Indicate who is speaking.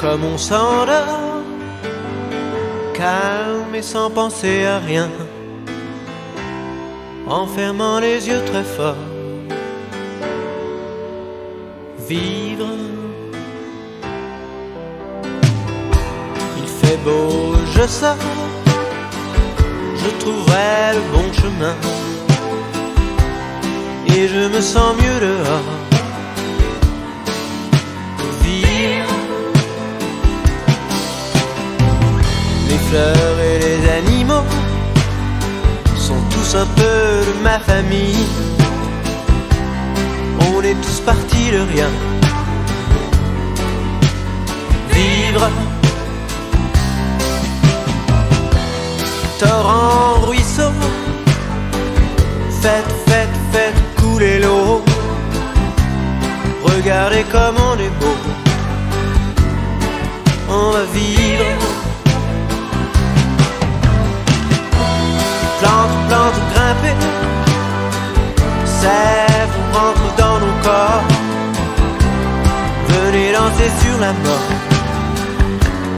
Speaker 1: comme on s'endort, calme et sans penser à rien, en fermant les yeux très fort. Vivre. Il fait beau, je sors, je trouverai le bon chemin, et je me sens mieux dehors. Fleurs et les animaux sont tous un peu de ma famille. On est tous partis de rien. Vivre. Torrent, ruisseau. Faites, faites, faites couler l'eau. Regardez comme on est beau. Grimper. Sève rentre dans nos corps. Venez danser sur la mort.